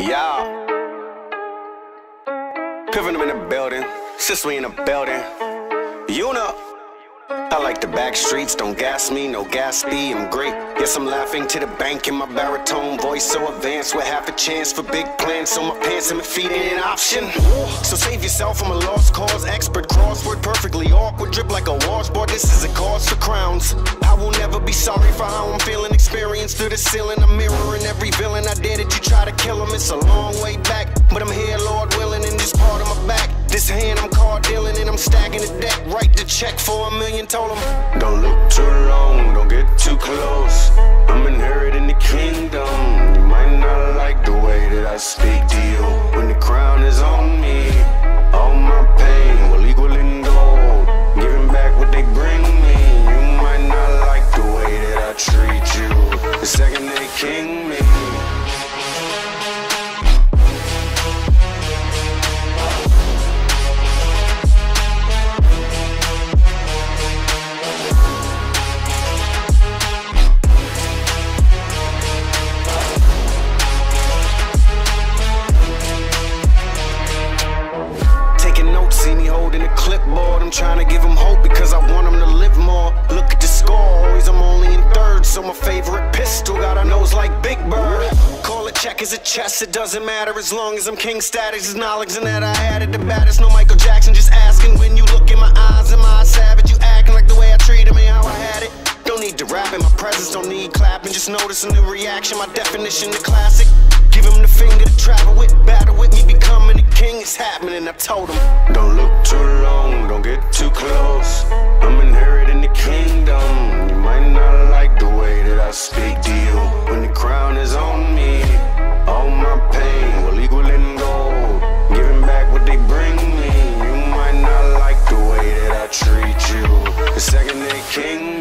Yeah. Pivoting in the building. Since we in the building. You know. Like the back streets, don't gas me, no gas fee, I'm great. Yes, I'm laughing to the bank in my baritone voice so advanced with half a chance for big plans. So my pants and my feet ain't an option. So save yourself from a lost cause, expert crossword, perfectly awkward, drip like a washboard. This is a cause for crowns. I will never be sorry for how I'm feeling. Experience through the ceiling, I'm mirroring every villain. I dare that you try to kill him. It's a long way back, but I'm here, Lord willing, in this part of my back. This hand I'm card dealing and I'm stacking the deck. Write the check for a million, told him. Don't look too long, don't get too close. I'm inheriting the kingdom. You might not like the way that I speak to you. When the crown is on me, all my pain will equal in gold. Giving back what they bring me. You might not like the way that I treat you. The second they king me. See me holding a clipboard. I'm trying to give them hope because I want them to live more. Look at the score, always I'm only in third. So my favorite pistol got a nose like Big Bird. Call it check as a chess, it doesn't matter as long as I'm king status. Acknowledging that I had it the baddest. No Michael Jackson, just asking when you look in my eyes. Am I savage? You acting like the way I treated me, how I had it. Don't need to rap in my presence, don't need clapping. Just noticing the reaction, my definition, the classic. Give him the finger to travel with, battle with me, becoming a king. It's happening, I told him. Don't look too long, don't get too close. I'm inheriting the kingdom. You might not like the way that I speak to you. When the crown is on me, all my pain will equal in gold. Giving back what they bring me. You might not like the way that I treat you. The second they king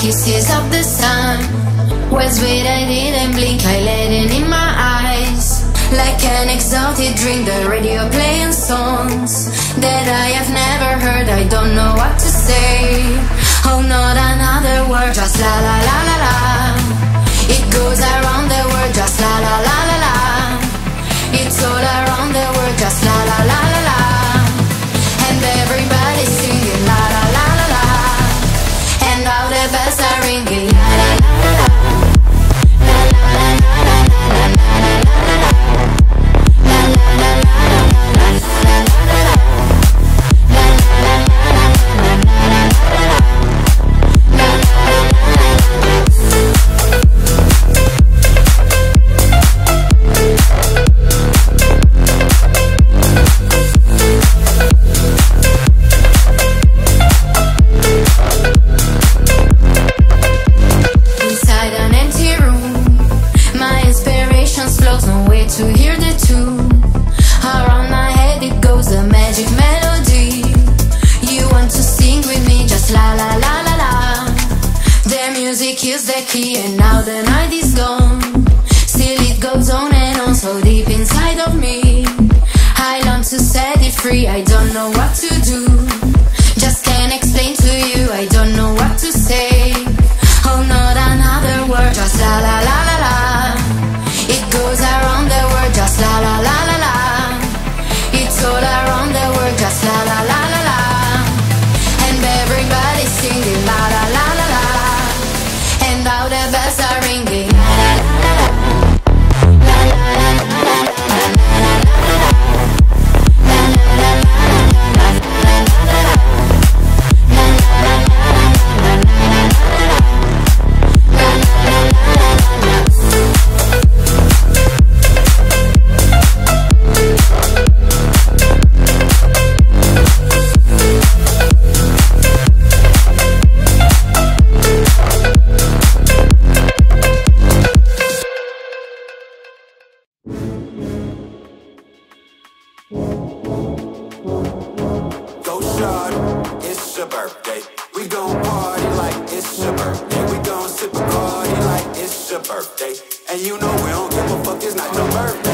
kisses of the sun. Was with I didn't blink, I let it in my eyes. Like an exalted dream, the radio playing songs That I have never heard, I don't know what to say. Oh, not another word, just la la la la la. It goes around the world, just la la la la la. It's all around the world, just la la la la la. And everybody sings. music is the key And now the night is gone. Still it goes on and on So deep inside of me. I long to set it free I don't know what to do. Just can't explain to you I don't know what to say. Oh, not another word Just la la la Murphy.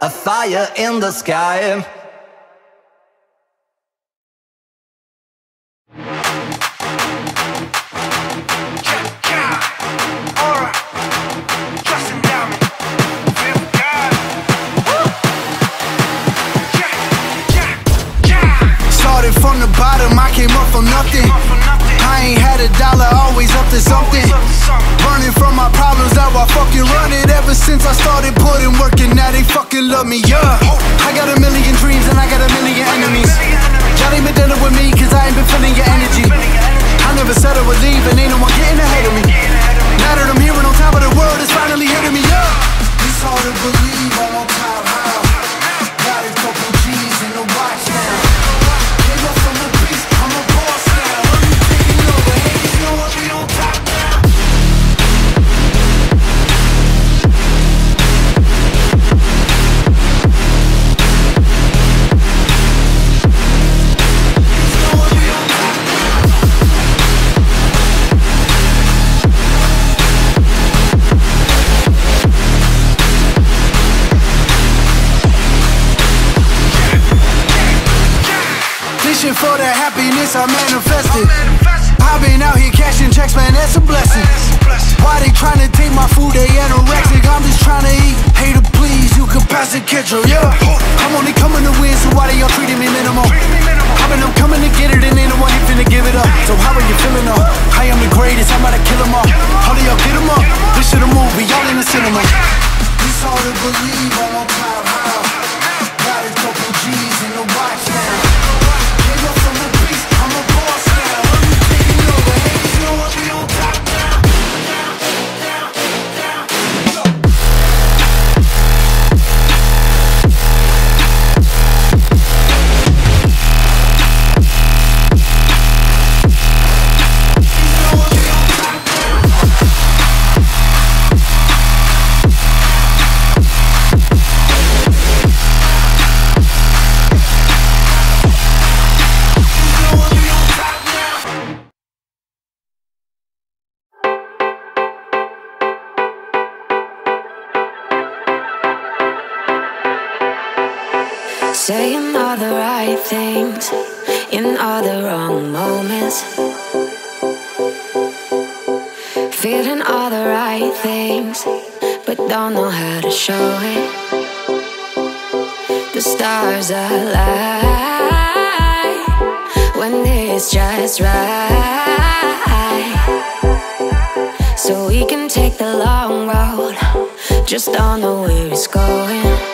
A fire in the sky. Started from the bottom, I came up from nothing. I ain't had a dollar, always up to something. Running from my problems, now I fucking run it. Ever since I started putting work in, now they fucking love me, yeah. I got a million dreams and I got a million enemies. Y'all ain't been dealing with me, cause I ain't been feeling your energy. I never said I would leave, and ain't no one getting ahead of me. Now that I'm here and on top of the world, it's finally hitting me, yeah. It's hard to believe Fishing for that happiness I manifested. I've been out here cashing checks, man, that's a blessing. Why they tryna take my food, they anorexic I'm just tryna eat, hater please, you can pass the ketchup, yeah I'm only coming to win, so why they all treating me minimal? I've been, I'm coming to get it, and ain't no one finna give it up So how are you feeling up? I am the greatest, I'm about to kill 'em all All of y'all get 'em up, this shit a movie, y'all in the cinema It's hard to believe Feeling all the right things, but don't know how to show it. The stars align when it's just right. So we can take the long road, just don't know where it's going.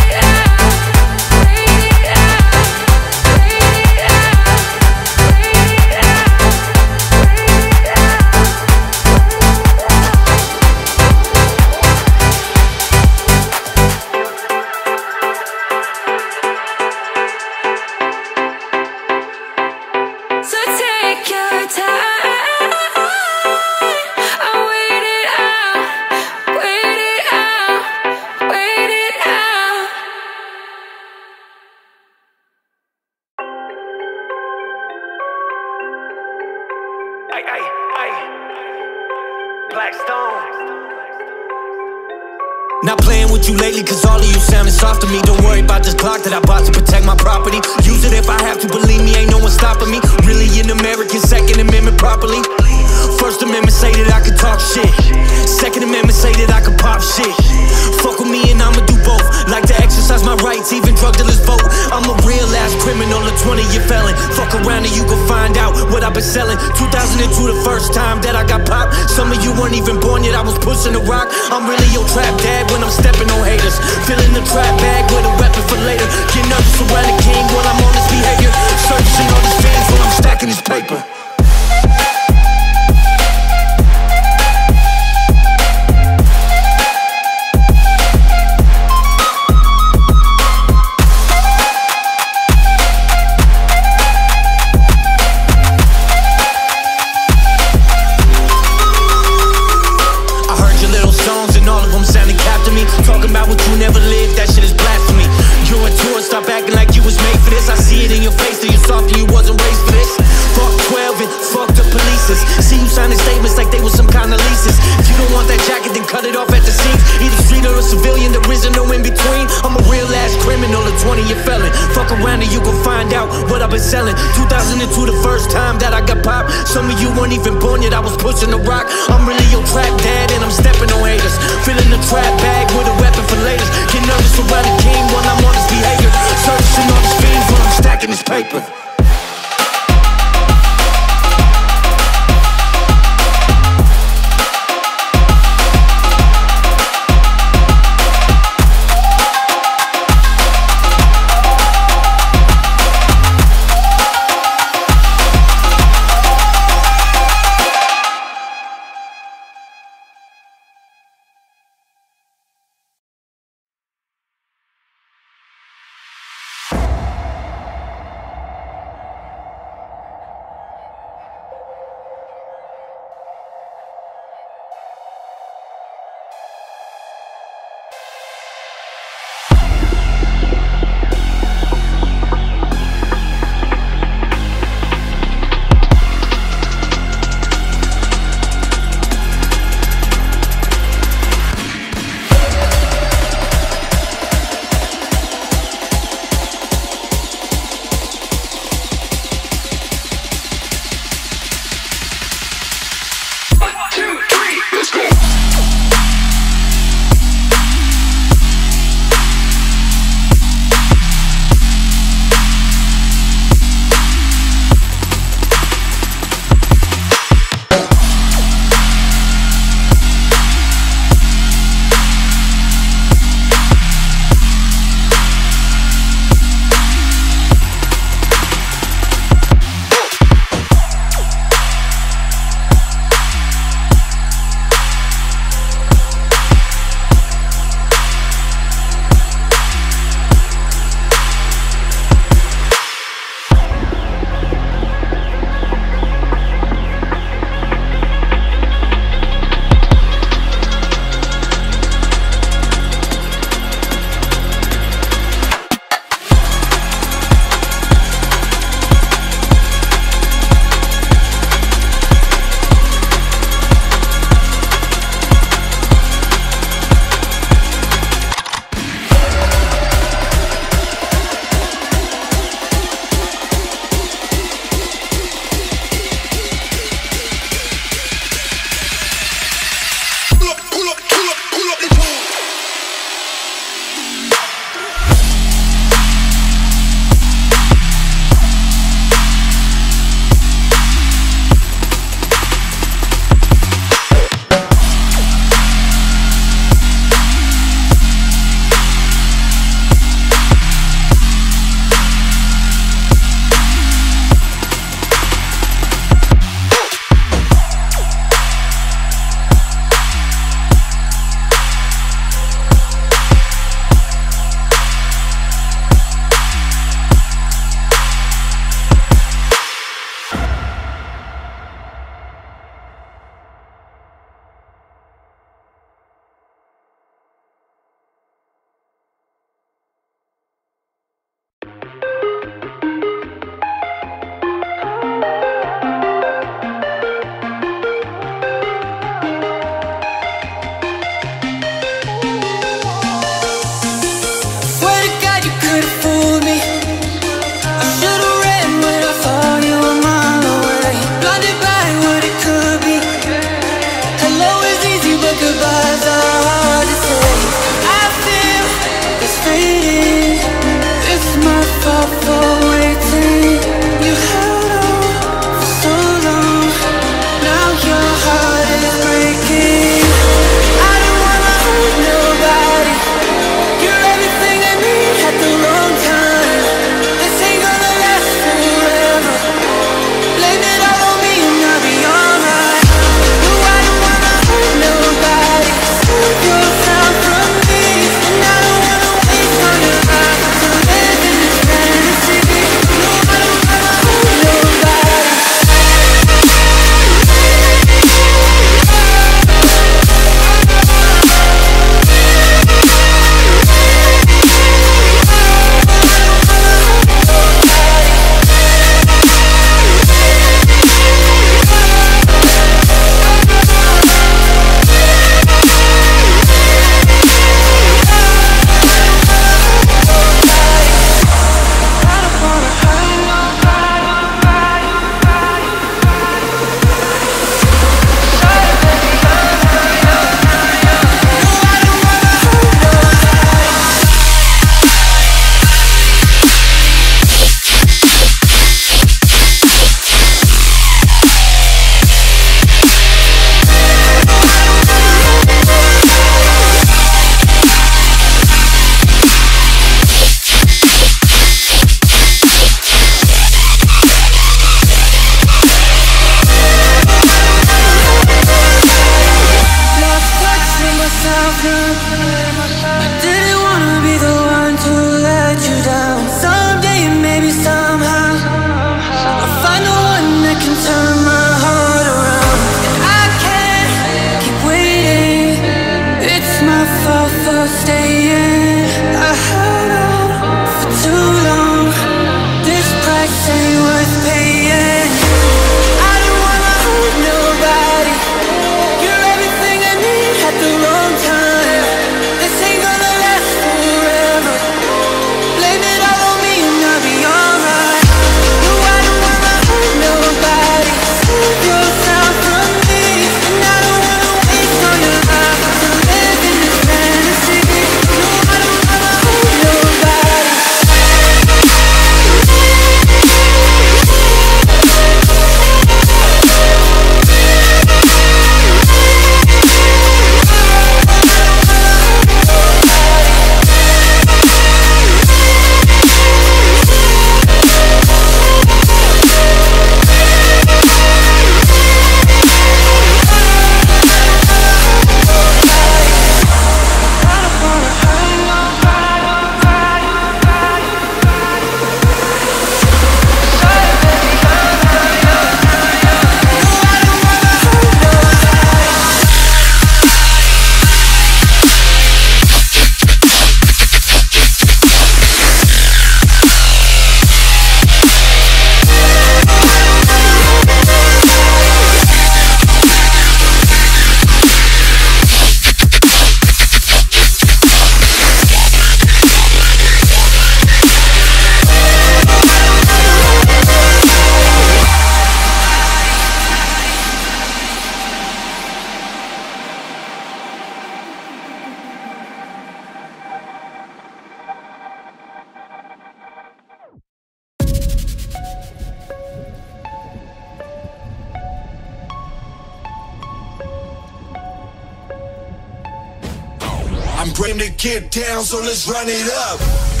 Get down, so let's run it up.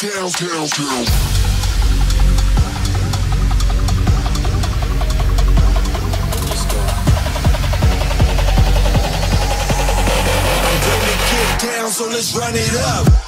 Down, down, down. so let's run it up.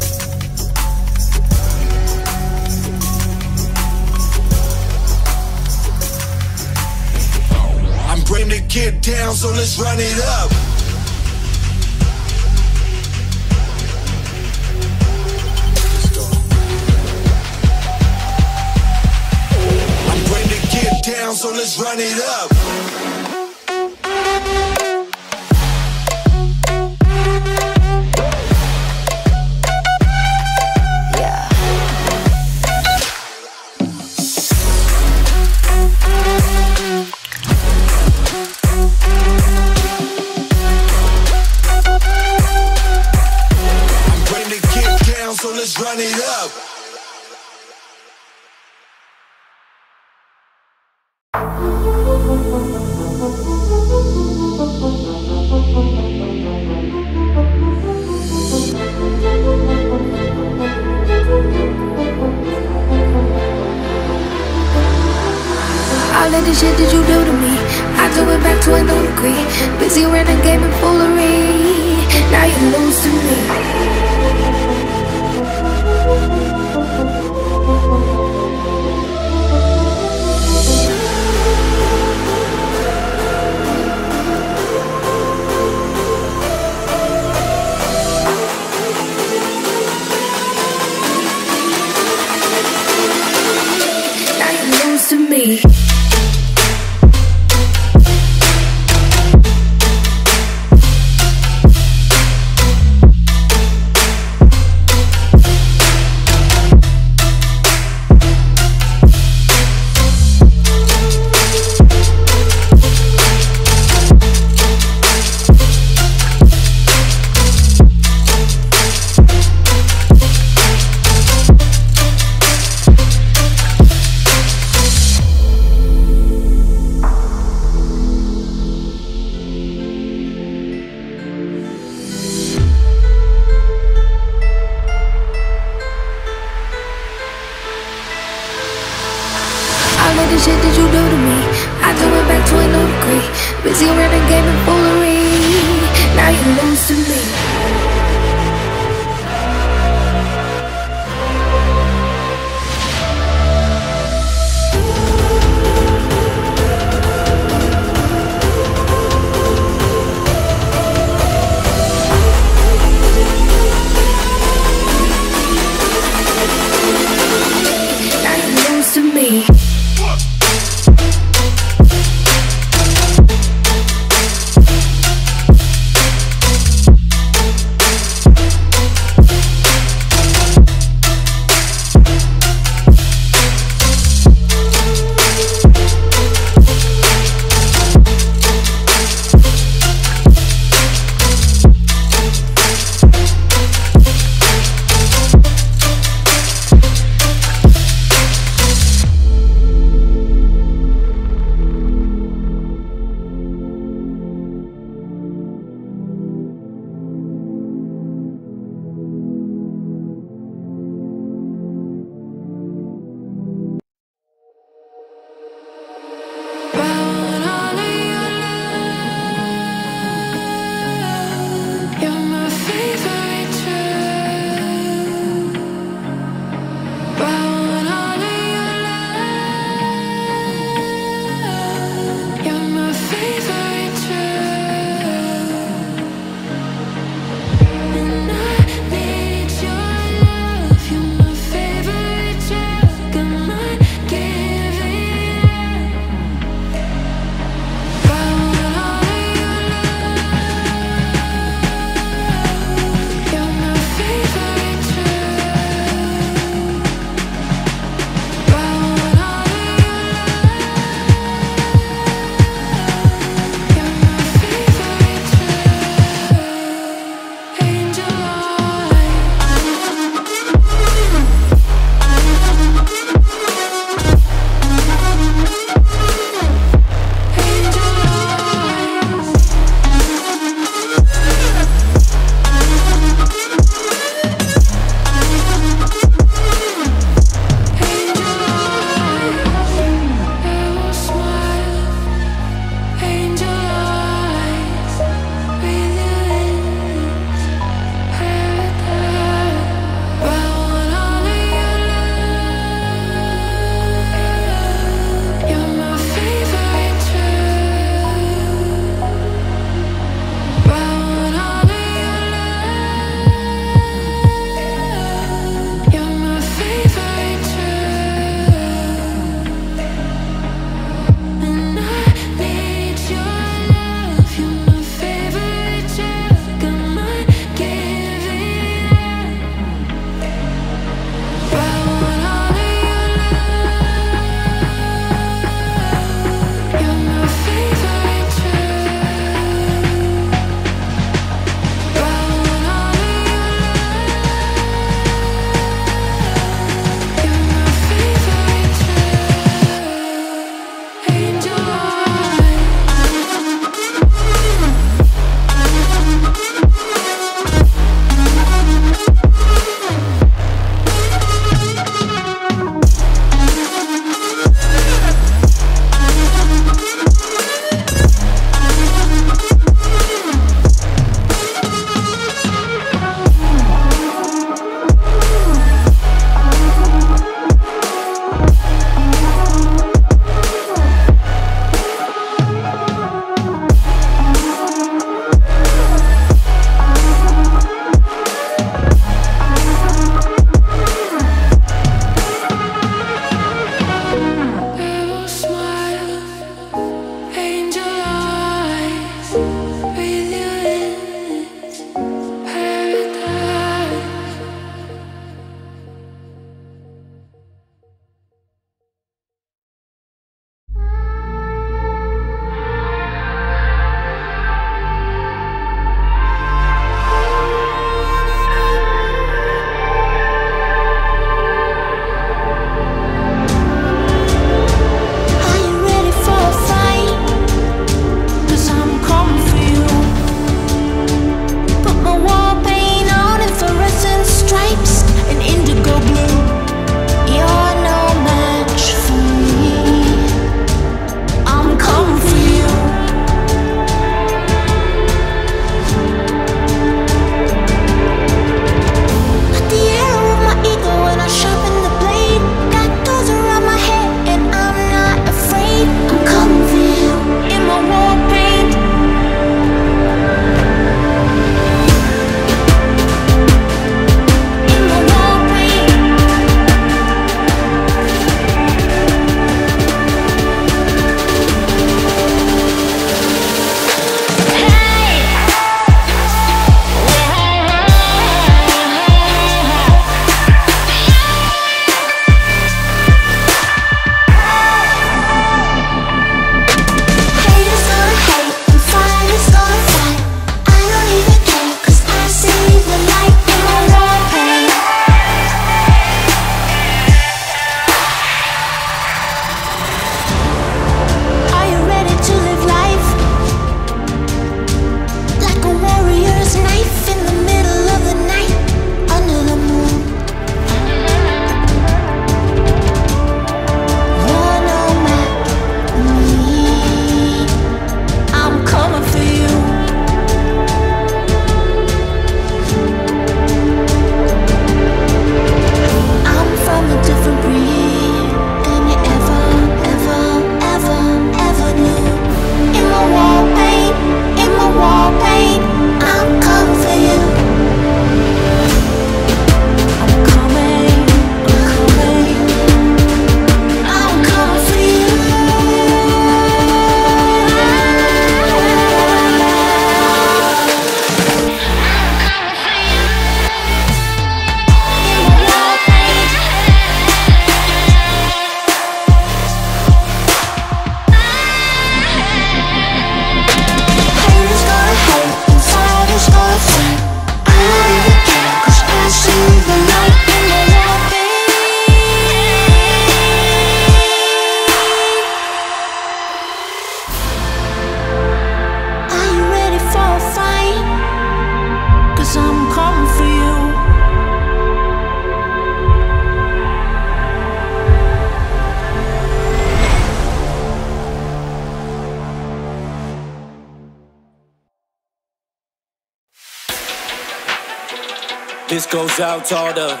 This goes out to all the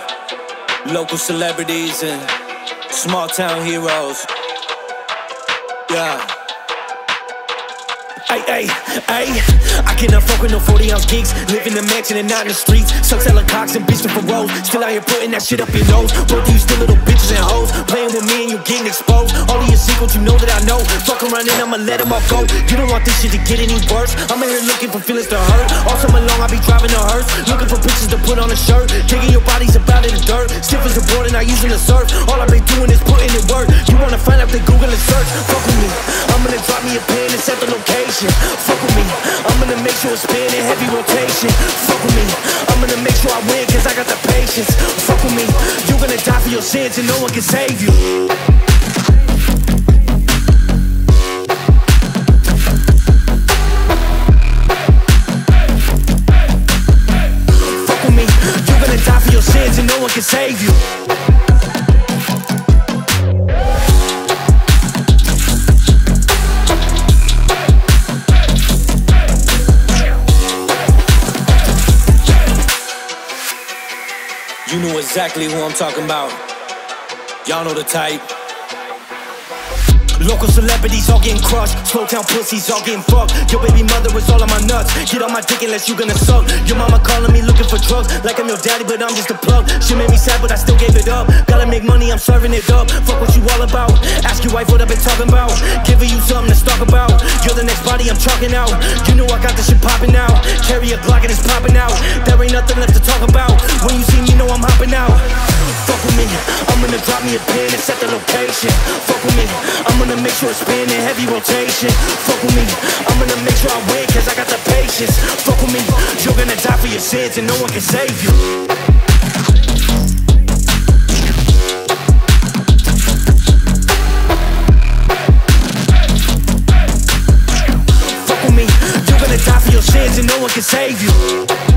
local celebrities and small town heroes. Yeah. Ay, ay, ay. I cannot fuck with no 40 ounce geeks. Live in the mansion and not in the streets. Suck selling cocks and bitches for rolls. Still out here putting that shit up your nose. Both of you still little bitches and hoes. Playing with me and you getting exposed. All of your secrets, you know that I know. Fuck around and I'ma let them all go. You don't want this shit to get any worse. I'm in here looking for feelings to hurt. All summer long, I be driving a hearse. Looking for pictures to put on a shirt. Taking your bodies about in the dirt. Stiff as a board and not using the surf. All I've been doing is putting in work. You wanna find out, then Google and search. Fuck with me. I'm gonna drop me a pin and set the location. Fuck with me. I'm gonna make sure it's spin in heavy rotation. Fuck with me. I'm gonna make sure I win cause I got the patience. Fuck with me. You're gonna die for your sins and no one can save you. Fuck with me. You're gonna die for your sins and no one can save you. You know exactly who I'm talking about. Y'all know the type. Local celebrities all getting crushed. Slow town pussies all getting fucked. Your baby mother is all on my nuts. Get on my dick unless you gonna suck. Your mama calling me looking for drugs. Like I'm your daddy, but I'm just a plug. She made me sad, but I still gave it up. Gotta make money, I'm serving it up. Fuck what you all about. Ask your wife what I've been talking about. Giving you something to talk about. You're the next body I'm chalking out. You know I got this shit popping out. Carry a Glock and it's popping out. There ain't nothing left to talk about. When you see me, know I'm hopping out. Fuck with me, I'm gonna drop me a pin and set the location. Fuck with me, I'm gonna make sure it's spin in heavy rotation. Fuck with me, I'm gonna make sure I win cause I got the patience. Fuck with me, you're gonna die for your sins and no one can save you. Fuck with me, you're gonna die for your sins and no one can save you.